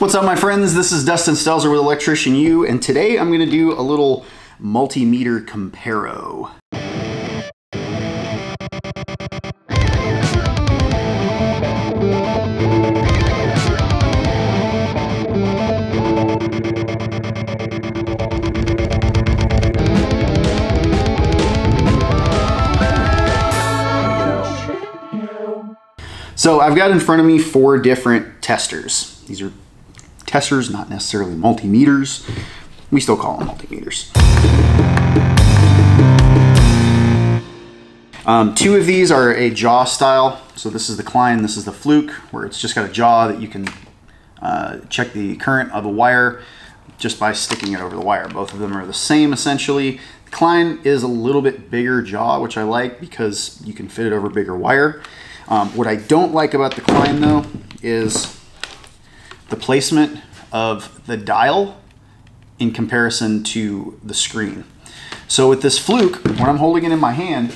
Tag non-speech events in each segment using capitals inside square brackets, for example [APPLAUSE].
What's up my friends? This is Dustin Stelzer with Electrician U and today I'm going to do a little multimeter comparo. So I've got in front of me four different testers. These are testers, not necessarily multimeters. We still call them multimeters. Um, two of these are a jaw style. So this is the Klein, this is the Fluke, where it's just got a jaw that you can uh, check the current of a wire just by sticking it over the wire. Both of them are the same essentially. The Klein is a little bit bigger jaw, which I like because you can fit it over bigger wire. Um, what I don't like about the Klein though is the placement of the dial in comparison to the screen. So with this Fluke, when I'm holding it in my hand,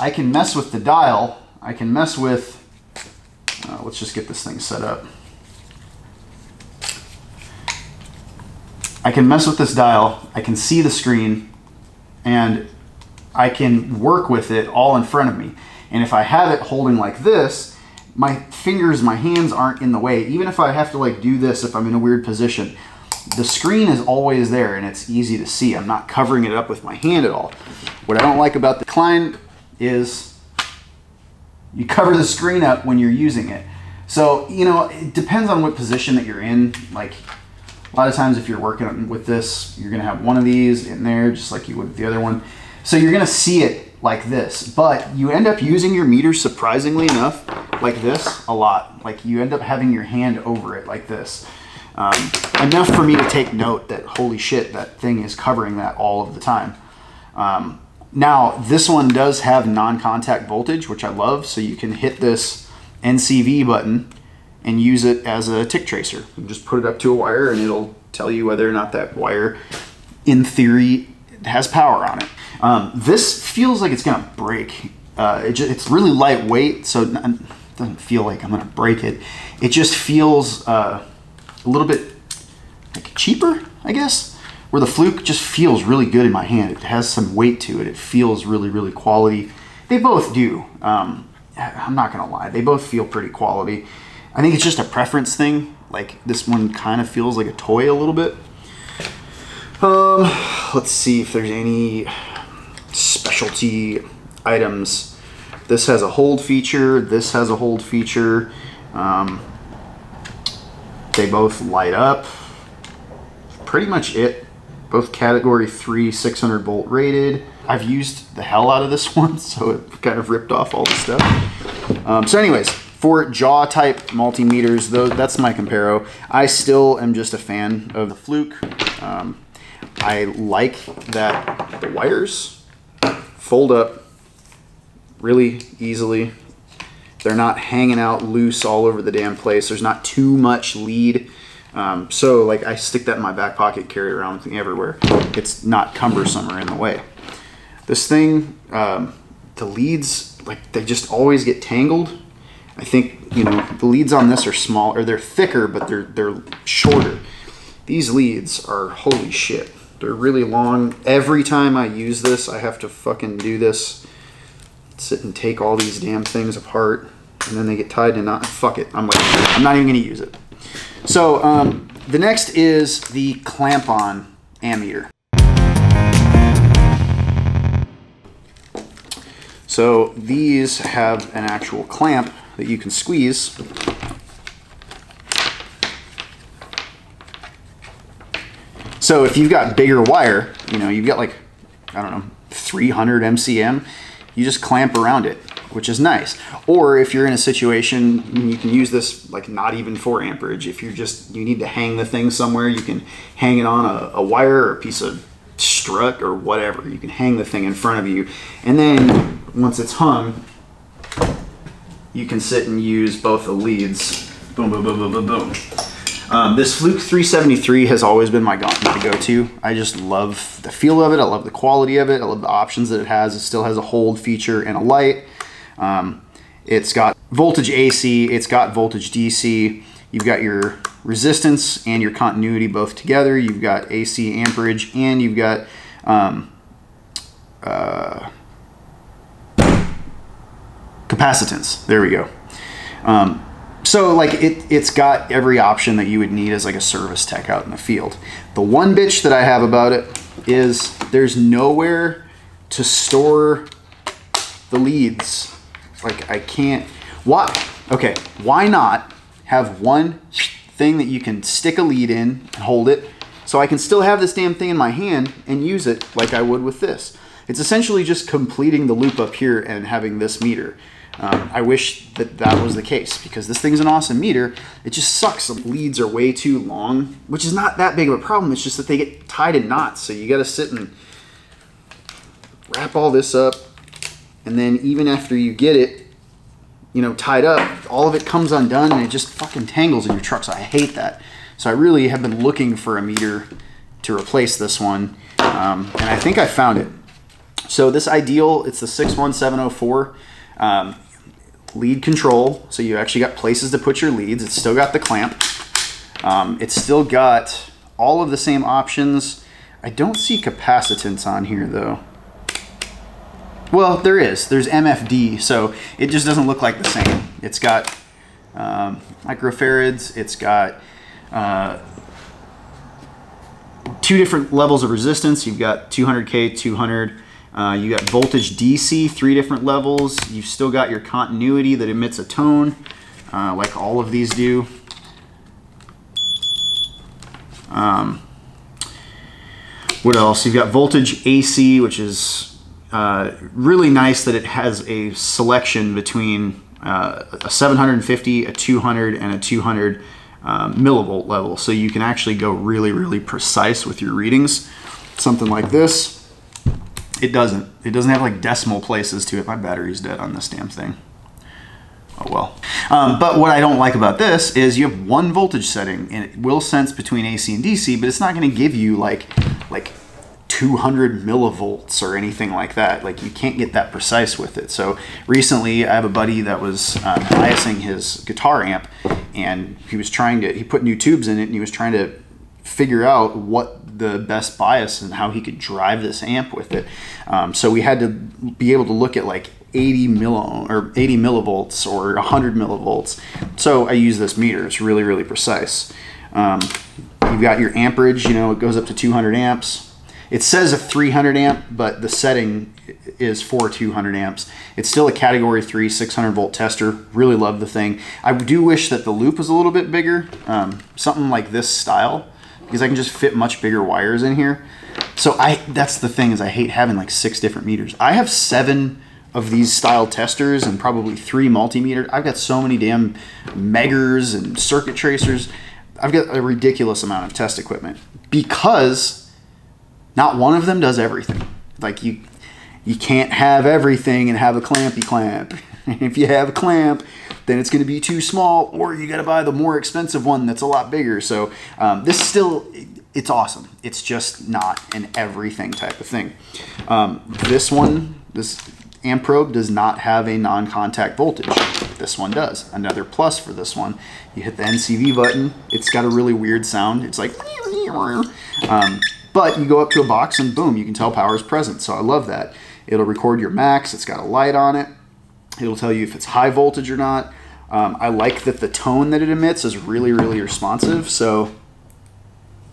I can mess with the dial. I can mess with, uh, let's just get this thing set up. I can mess with this dial, I can see the screen, and I can work with it all in front of me. And if I have it holding like this, my fingers, my hands aren't in the way. Even if I have to like do this, if I'm in a weird position, the screen is always there and it's easy to see. I'm not covering it up with my hand at all. What I don't like about the Klein is you cover the screen up when you're using it. So, you know, it depends on what position that you're in. Like a lot of times if you're working with this, you're gonna have one of these in there just like you would with the other one. So you're gonna see it like this, but you end up using your meter surprisingly enough like this a lot. Like you end up having your hand over it like this. Um, enough for me to take note that holy shit, that thing is covering that all of the time. Um, now this one does have non-contact voltage, which I love. So you can hit this NCV button and use it as a tick tracer. You just put it up to a wire and it'll tell you whether or not that wire, in theory, has power on it. Um, this feels like it's gonna break. Uh, it just, it's really lightweight, so doesn't feel like I'm gonna break it. It just feels uh, a little bit like cheaper, I guess. Where the Fluke just feels really good in my hand. It has some weight to it. It feels really, really quality. They both do. Um, I'm not gonna lie, they both feel pretty quality. I think it's just a preference thing. Like this one kind of feels like a toy a little bit. Um, let's see if there's any specialty items. This has a hold feature. This has a hold feature. Um, they both light up. Pretty much it. Both category 3 600 volt rated. I've used the hell out of this [LAUGHS] one, so it kind of ripped off all the stuff. Um, so anyways, for jaw type multimeters, though, that's my comparo. I still am just a fan of the Fluke. Um, I like that the wires fold up really easily. They're not hanging out loose all over the damn place. There's not too much lead. Um, so like I stick that in my back pocket, carry it around with me everywhere. It's not cumbersome or in the way. This thing, um, the leads, like they just always get tangled. I think, you know, the leads on this are small, or they're thicker, but they're, they're shorter. These leads are, holy shit. They're really long. Every time I use this, I have to fucking do this. Sit and take all these damn things apart. And then they get tied and not, fuck it. I'm like, I'm not even gonna use it. So um, the next is the clamp-on ammeter. So these have an actual clamp that you can squeeze So if you've got bigger wire, you know, you've got like, I don't know, 300 MCM, you just clamp around it, which is nice. Or if you're in a situation, you can use this like not even for amperage. If you're just, you need to hang the thing somewhere, you can hang it on a, a wire or a piece of strut or whatever. You can hang the thing in front of you. And then once it's hung, you can sit and use both the leads. Boom, boom, boom, boom, boom, boom. Um, this Fluke 373 has always been my go-to. I just love the feel of it. I love the quality of it. I love the options that it has. It still has a hold feature and a light. Um, it's got voltage AC. It's got voltage DC. you've got your resistance and your continuity both together. You've got AC amperage and you've got um, uh, capacitance. There we go. Um, so like it, it's got every option that you would need as like a service tech out in the field. The one bitch that I have about it is there's nowhere to store the leads. Like I can't, why? Okay, why not have one thing that you can stick a lead in and hold it so I can still have this damn thing in my hand and use it like I would with this. It's essentially just completing the loop up here and having this meter. Um, I wish that that was the case because this thing's an awesome meter. It just sucks. The leads are way too long, which is not that big of a problem. It's just that they get tied in knots. So you got to sit and wrap all this up. And then even after you get it, you know, tied up, all of it comes undone and it just fucking tangles in your truck. So I hate that. So I really have been looking for a meter to replace this one. Um, and I think I found it. So this Ideal, it's the 61704. Um, lead control. So you actually got places to put your leads. It's still got the clamp. Um, it's still got all of the same options. I don't see capacitance on here though. Well, there is. There's MFD, so it just doesn't look like the same. It's got um, microfarads. It's got uh, two different levels of resistance. You've got 200K, 200, uh, you got voltage DC, three different levels. You've still got your continuity that emits a tone, uh, like all of these do. Um, what else? You've got voltage AC, which is uh, really nice that it has a selection between uh, a 750, a 200, and a 200 um, millivolt level. So you can actually go really, really precise with your readings. Something like this it doesn't. It doesn't have like decimal places to it. My battery's dead on this damn thing. Oh well. Um, but what I don't like about this is you have one voltage setting and it will sense between AC and DC, but it's not going to give you like like 200 millivolts or anything like that. Like you can't get that precise with it. So recently I have a buddy that was uh, biasing his guitar amp and he was trying to, he put new tubes in it and he was trying to figure out what the best bias and how he could drive this amp with it. Um, so we had to be able to look at like 80 milli or 80 millivolts or 100 millivolts. So I use this meter. It's really really precise. Um, you've got your amperage. You know it goes up to 200 amps. It says a 300 amp, but the setting is for 200 amps. It's still a category 3 600 volt tester. Really love the thing. I do wish that the loop was a little bit bigger. Um, something like this style because I can just fit much bigger wires in here. So I that's the thing is I hate having like six different meters. I have seven of these style testers and probably three multimeter. I've got so many damn meggers and circuit tracers. I've got a ridiculous amount of test equipment because not one of them does everything. Like you you can't have everything and have a clampy clamp. [LAUGHS] if you have a clamp, then it's going to be too small, or you got to buy the more expensive one that's a lot bigger. So um, this still, it's awesome. It's just not an everything type of thing. Um, this one, this amp probe does not have a non-contact voltage. This one does. Another plus for this one. You hit the NCV button. It's got a really weird sound. It's like, um, but you go up to a box and boom, you can tell power is present. So I love that. It'll record your max. It's got a light on it. It'll tell you if it's high voltage or not. Um, I like that the tone that it emits is really, really responsive. So,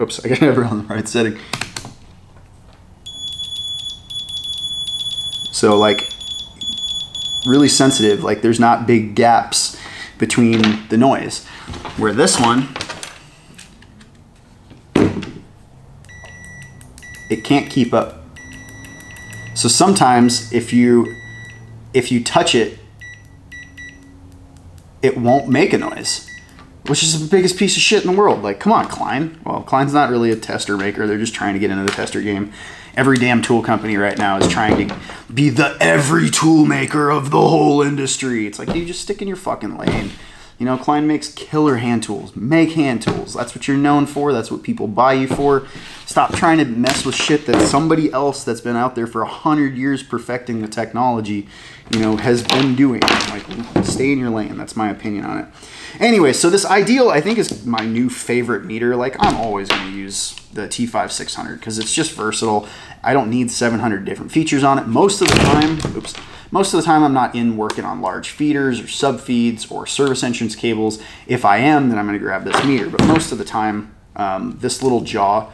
oops, I got [LAUGHS] it on the right setting. So like really sensitive, like there's not big gaps between the noise. Where this one, it can't keep up. So sometimes if you if you touch it, it won't make a noise, which is the biggest piece of shit in the world. Like, come on, Klein. Well, Klein's not really a tester maker. They're just trying to get into the tester game. Every damn tool company right now is trying to be the every tool maker of the whole industry. It's like, you just stick in your fucking lane. You know, Klein makes killer hand tools. Make hand tools. That's what you're known for. That's what people buy you for. Stop trying to mess with shit that somebody else that's been out there for a hundred years perfecting the technology, you know, has been doing. Like, stay in your lane. That's my opinion on it. Anyway, so this Ideal, I think, is my new favorite meter. Like, I'm always going to use the T5600 because it's just versatile. I don't need 700 different features on it. Most of the time, oops, most of the time I'm not in working on large feeders or sub feeds or service entrance cables. If I am, then I'm going to grab this meter. But most of the time, um, this little jaw,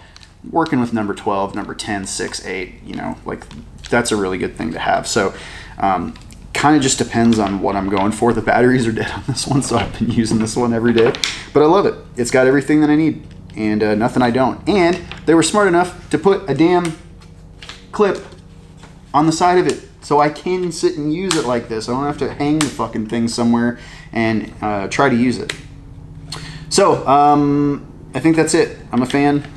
working with number 12, number 10, 6, 8, you know, like that's a really good thing to have. So um, kind of just depends on what I'm going for. The batteries are dead on this one, so I've been [LAUGHS] using this one every day. But I love it. It's got everything that I need and uh, nothing I don't. And they were smart enough to put a damn clip on the side of it so I can sit and use it like this. I don't have to hang the fucking thing somewhere and uh, try to use it. So, um, I think that's it. I'm a fan.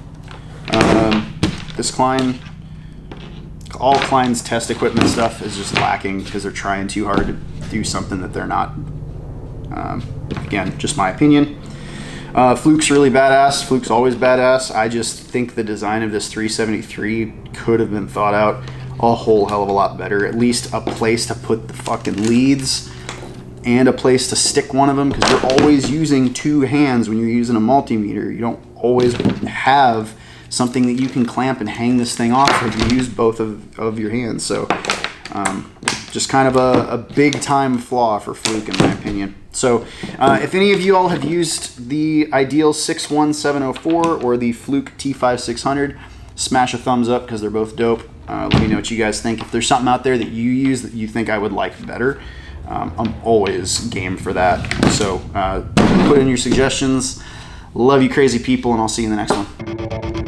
Um, this Klein, all Klein's test equipment stuff is just lacking because they're trying too hard to do something that they're not. Um, again, just my opinion. Uh, Fluke's really badass. Fluke's always badass. I just think the design of this 373 could have been thought out a whole hell of a lot better. At least a place to put the fucking leads and a place to stick one of them because you're always using two hands when you're using a multimeter. You don't always have something that you can clamp and hang this thing off if you use both of, of your hands. So um, just kind of a, a, big time flaw for Fluke in my opinion. So uh, if any of you all have used the Ideal 61704 or the Fluke T5600, smash a thumbs up because they're both dope. Uh, let me know what you guys think. If there's something out there that you use that you think I would like better, um, I'm always game for that. So uh, put in your suggestions. Love you crazy people, and I'll see you in the next one.